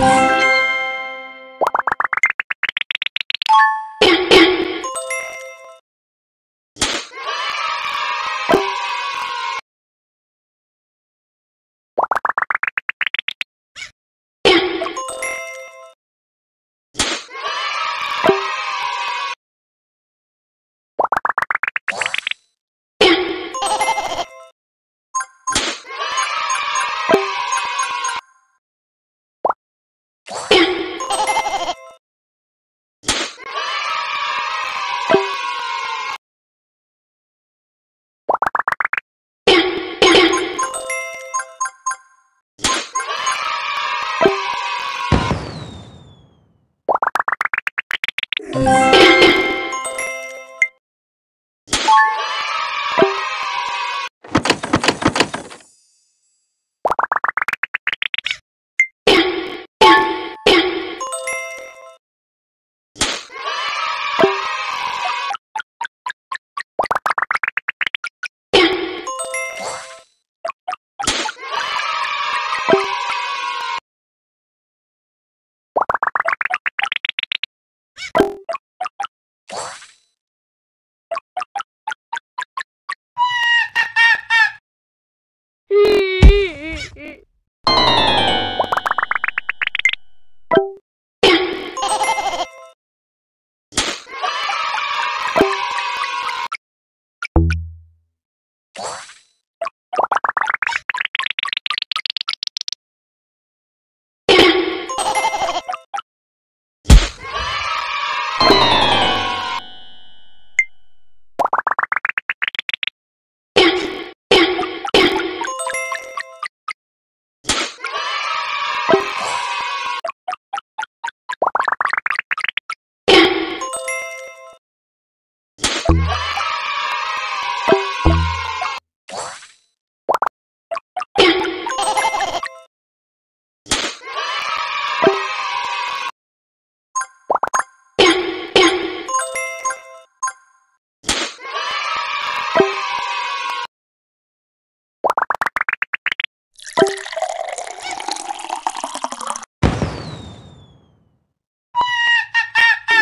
Bye.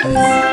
Mm-hmm.